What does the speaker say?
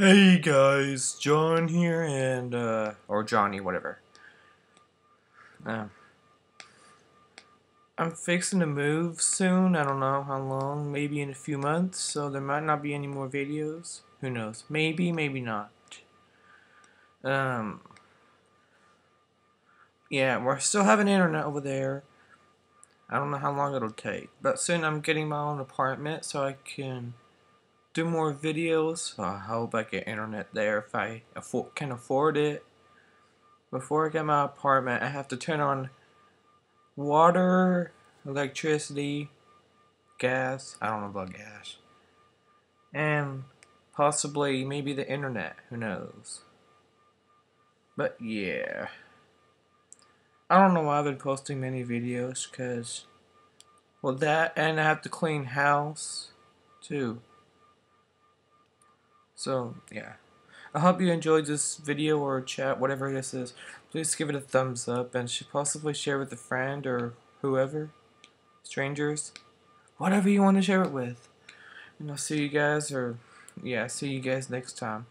guys, John here, and uh, or Johnny, whatever. Um, I'm fixing to move soon. I don't know how long. Maybe in a few months. So there might not be any more videos. Who knows? Maybe, maybe not. Um. Yeah, we're still having internet over there. I don't know how long it'll take, but soon I'm getting my own apartment so I can do more videos. I hope I get internet there if I afford, can afford it. Before I get my apartment, I have to turn on water, electricity, gas. I don't know about gas. And possibly maybe the internet. Who knows? But yeah. I don't know why I've been posting many videos because well that and I have to clean house too. So, yeah. I hope you enjoyed this video or chat, whatever this is. Please give it a thumbs up and should possibly share with a friend or whoever. Strangers. Whatever you want to share it with. And I'll see you guys or, yeah, see you guys next time.